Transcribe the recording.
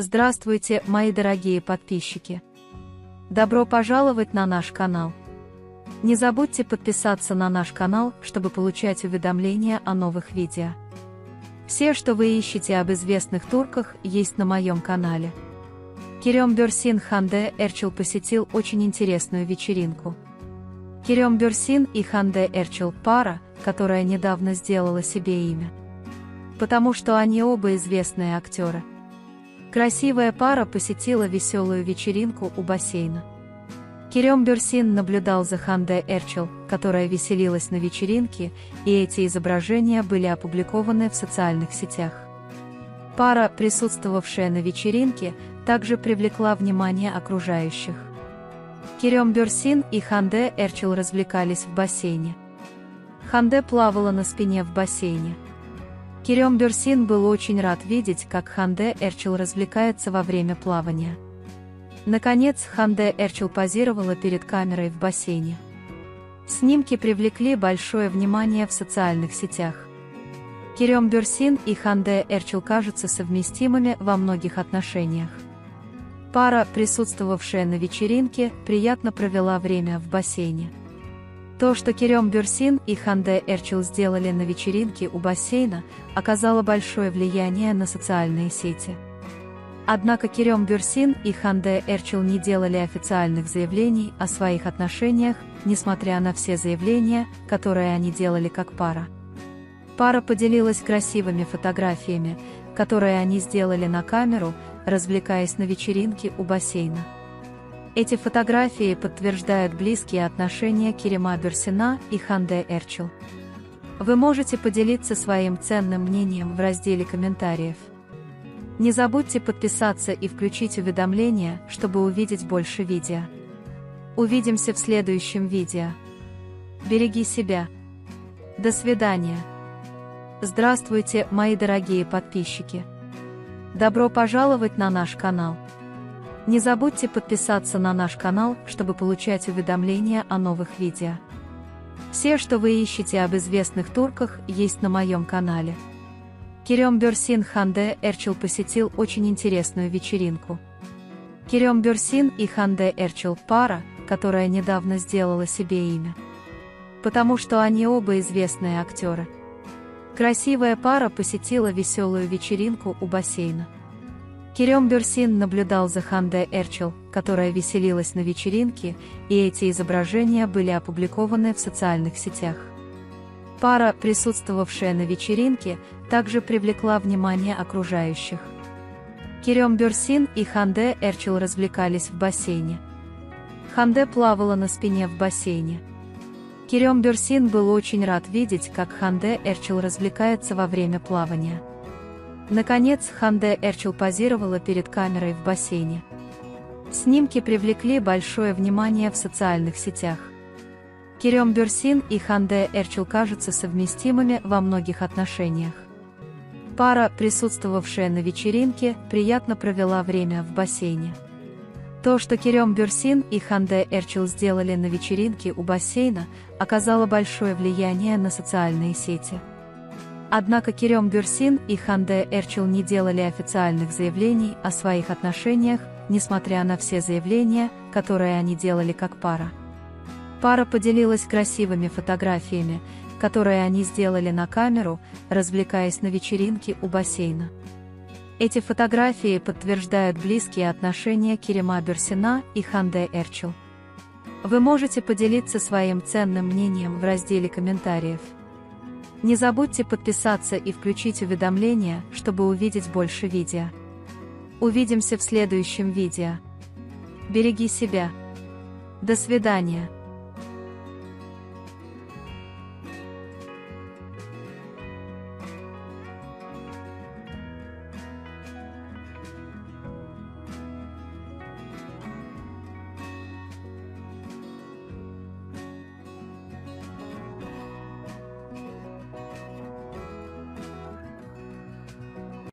Здравствуйте, мои дорогие подписчики! Добро пожаловать на наш канал! Не забудьте подписаться на наш канал, чтобы получать уведомления о новых видео. Все, что вы ищете об известных турках, есть на моем канале. Керем Бюрсин Ханде Эрчел посетил очень интересную вечеринку. Керем Бюрсин и Ханде Эрчел – пара, которая недавно сделала себе имя. Потому что они оба известные актеры. Красивая пара посетила веселую вечеринку у бассейна. Керем Бюрсин наблюдал за Ханде Эрчел, которая веселилась на вечеринке, и эти изображения были опубликованы в социальных сетях. Пара, присутствовавшая на вечеринке, также привлекла внимание окружающих. Керем Бюрсин и Ханде Эрчел развлекались в бассейне. Ханде плавала на спине в бассейне. Керем Бюрсин был очень рад видеть, как Ханде Эрчел развлекается во время плавания. Наконец, Ханде Эрчел позировала перед камерой в бассейне. Снимки привлекли большое внимание в социальных сетях. Керем Бюрсин и Ханде Эрчел кажутся совместимыми во многих отношениях. Пара, присутствовавшая на вечеринке, приятно провела время в бассейне. То, что Керем Бюрсин и Ханде Эрчел сделали на вечеринке у бассейна, оказало большое влияние на социальные сети. Однако Керем Бюрсин и Ханде Эрчел не делали официальных заявлений о своих отношениях, несмотря на все заявления, которые они делали как пара. Пара поделилась красивыми фотографиями, которые они сделали на камеру, развлекаясь на вечеринке у бассейна. Эти фотографии подтверждают близкие отношения Керема Бюрсина и Ханде Эрчел. Вы можете поделиться своим ценным мнением в разделе комментариев. Не забудьте подписаться и включить уведомления, чтобы увидеть больше видео. Увидимся в следующем видео. Береги себя. До свидания. Здравствуйте, мои дорогие подписчики. Добро пожаловать на наш канал. Не забудьте подписаться на наш канал, чтобы получать уведомления о новых видео. Все, что вы ищете об известных турках, есть на моем канале. Керем Бюрсин Ханде Эрчел посетил очень интересную вечеринку. Керем Бюрсин и Ханде Эрчел – пара, которая недавно сделала себе имя. Потому что они оба известные актеры. Красивая пара посетила веселую вечеринку у бассейна. Керем Бюрсин наблюдал за Ханде Эрчел, которая веселилась на вечеринке, и эти изображения были опубликованы в социальных сетях. Пара, присутствовавшая на вечеринке, также привлекла внимание окружающих. Керем Бюрсин и Ханде Эрчел развлекались в бассейне. Ханде плавала на спине в бассейне. Керем Бюрсин был очень рад видеть, как Ханде Эрчел развлекается во время плавания. Наконец, Ханде Эрчел позировала перед камерой в бассейне. Снимки привлекли большое внимание в социальных сетях. Керем Бюрсин и Ханде Эрчел кажутся совместимыми во многих отношениях. Пара, присутствовавшая на вечеринке, приятно провела время в бассейне. То, что Керем Бюрсин и Ханде Эрчел сделали на вечеринке у бассейна, оказало большое влияние на социальные сети. Однако Керем Бюрсин и Ханде Эрчел не делали официальных заявлений о своих отношениях, несмотря на все заявления, которые они делали как пара. Пара поделилась красивыми фотографиями, которые они сделали на камеру, развлекаясь на вечеринке у бассейна. Эти фотографии подтверждают близкие отношения Керема Берсина и Ханде Эрчел. Вы можете поделиться своим ценным мнением в разделе комментариев. Не забудьте подписаться и включить уведомления, чтобы увидеть больше видео. Увидимся в следующем видео. Береги себя. До свидания.